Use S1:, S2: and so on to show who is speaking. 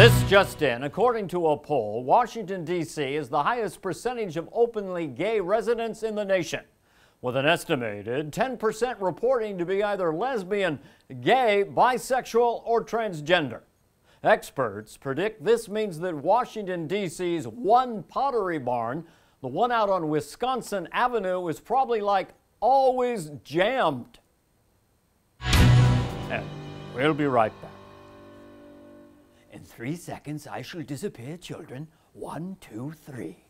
S1: This just in. According to a poll, Washington, D.C. is the highest percentage of openly gay residents in the nation, with an estimated 10% reporting to be either lesbian, gay, bisexual, or transgender. Experts predict this means that Washington, D.C.'s one pottery barn, the one out on Wisconsin Avenue, is probably like always jammed. And we'll be right back. In three seconds, I shall disappear, children. One, two, three.